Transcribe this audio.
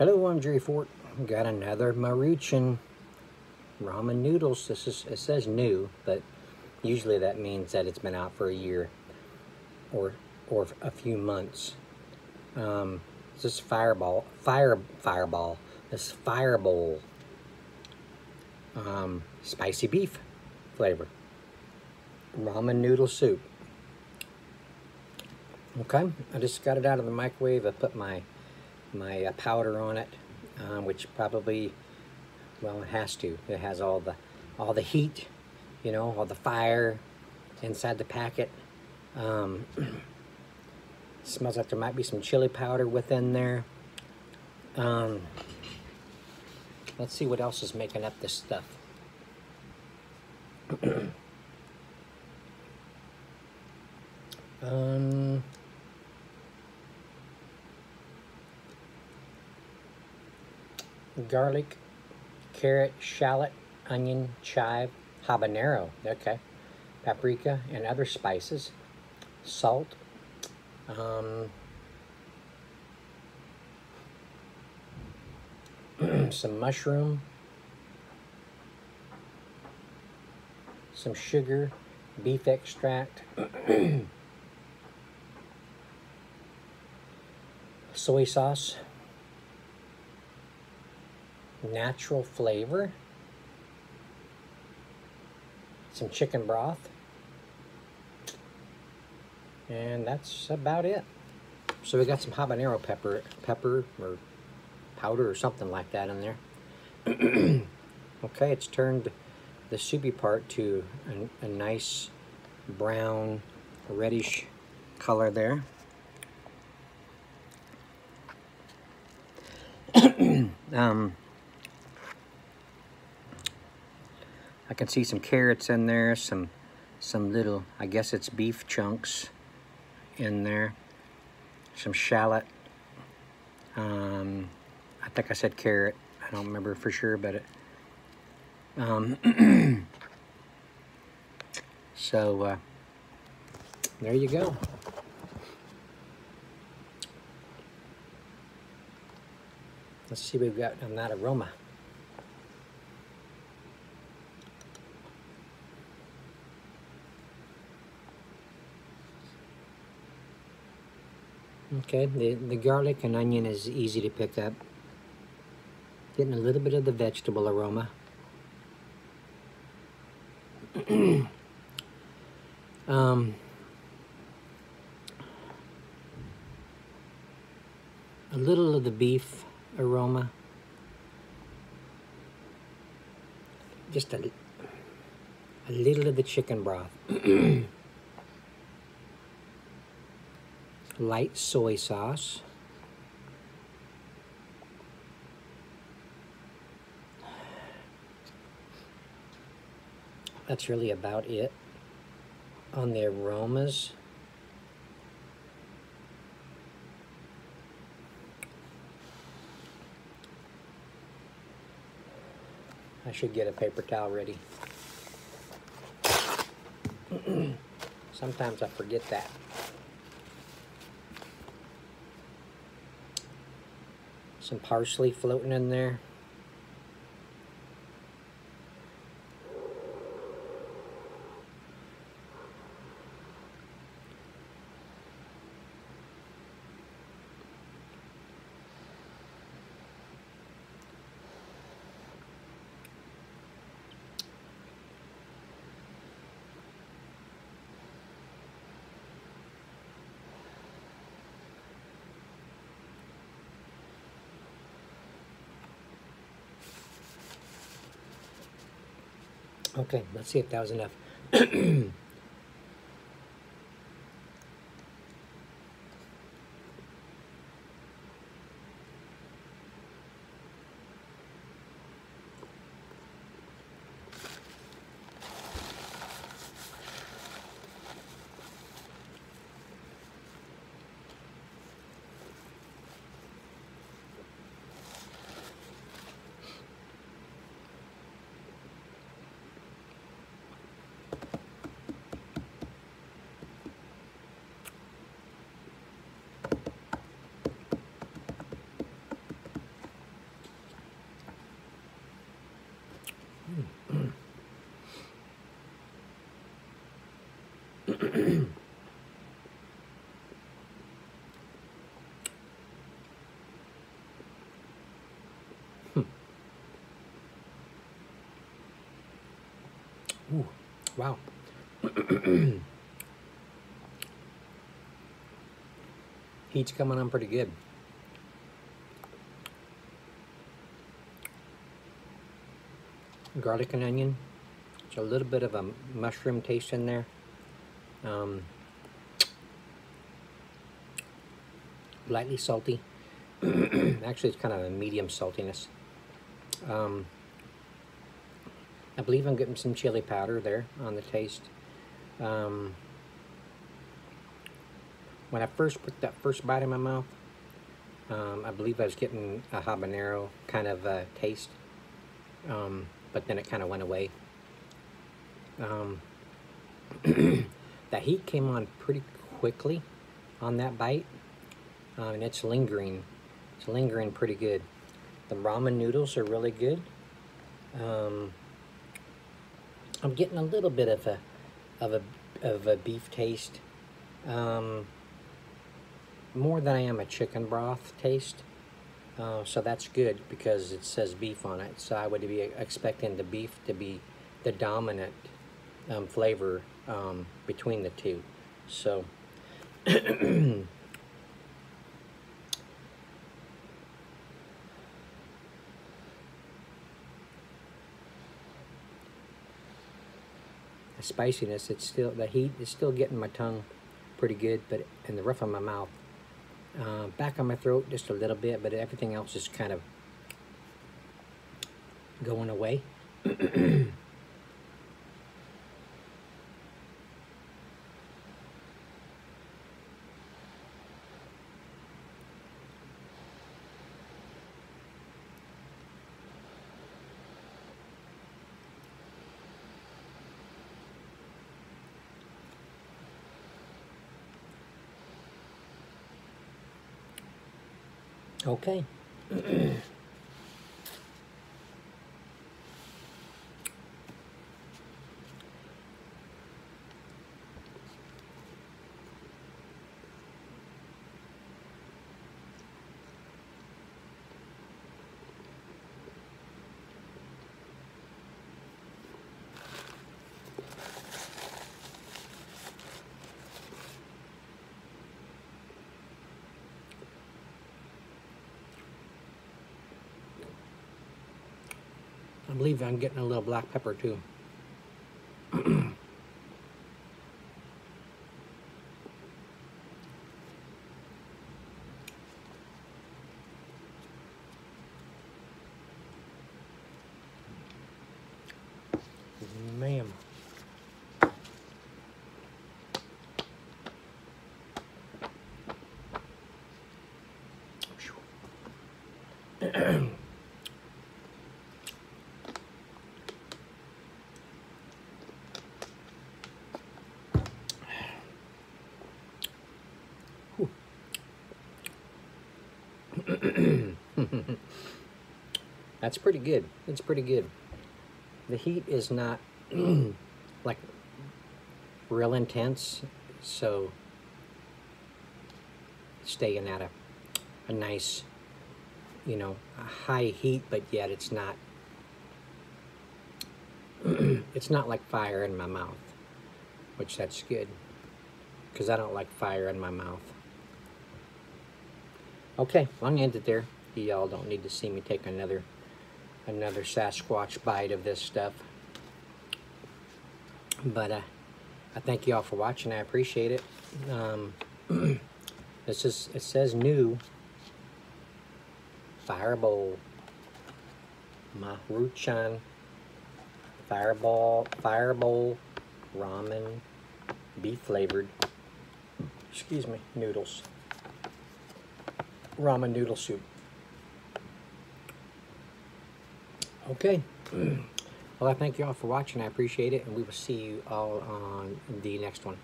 Hello, I'm Jerry Fort. Got another Maruchan ramen noodles. This is it says new, but usually that means that it's been out for a year or or a few months. Um, this is fireball, fire fireball. This fireball, um, spicy beef flavor, ramen noodle soup. Okay, I just got it out of the microwave. I put my my uh, powder on it, um, which probably, well, it has to. It has all the all the heat, you know, all the fire inside the packet. Um, smells like there might be some chili powder within there. Um, let's see what else is making up this stuff. um, garlic, carrot, shallot, onion, chive, habanero, okay, paprika, and other spices, salt, um, some mushroom, some sugar, beef extract, soy sauce, natural flavor, some chicken broth, and that's about it. So we got some habanero pepper, pepper or powder or something like that in there. okay, it's turned the soupy part to a, a nice brown, reddish color there. um, I can see some carrots in there, some some little, I guess it's beef chunks in there, some shallot. Um, I think I said carrot. I don't remember for sure, but it. Um, so uh, there you go. Let's see what we've got on that aroma. Okay, the, the garlic and onion is easy to pick up. Getting a little bit of the vegetable aroma. um, a little of the beef aroma. Just a, a little of the chicken broth. light soy sauce. That's really about it on the aromas. I should get a paper towel ready. Sometimes I forget that. Some parsley floating in there. Okay, let's see if that was enough. Ooh, wow. Heat's coming on pretty good. Garlic and onion. It's a little bit of a mushroom taste in there. Um, lightly salty. Actually, it's kind of a medium saltiness. Um, I believe I'm getting some chili powder there on the taste. Um, when I first put that first bite in my mouth, um, I believe I was getting a habanero kind of uh, taste, um, but then it kind of went away. Um, that heat came on pretty quickly on that bite, um, and it's lingering. It's lingering pretty good. The ramen noodles are really good. Um, I'm getting a little bit of a of a of a beef taste, um, more than I am a chicken broth taste. Uh, so that's good because it says beef on it. So I would be expecting the beef to be the dominant um, flavor um, between the two. So the spiciness, it's still, the heat is still getting my tongue pretty good, but in the roof of my mouth. Uh, back on my throat just a little bit, but everything else is kind of going away. Okay. Believe I'm getting a little black pepper too. Ma'am. That's pretty good. It's pretty good. The heat is not like real intense, so staying at a, a nice, you know, high heat, but yet it's not, it's not like fire in my mouth, which that's good, because I don't like fire in my mouth. Okay, I'm gonna end it there. Y'all don't need to see me take another another Sasquatch bite of this stuff. But uh, I thank you all for watching. I appreciate it. Um, this is it says new Fireball Maruchan Fireball Fireball Ramen beef flavored excuse me noodles ramen noodle soup. Okay. Mm. Well, I thank you all for watching. I appreciate it, and we will see you all on the next one.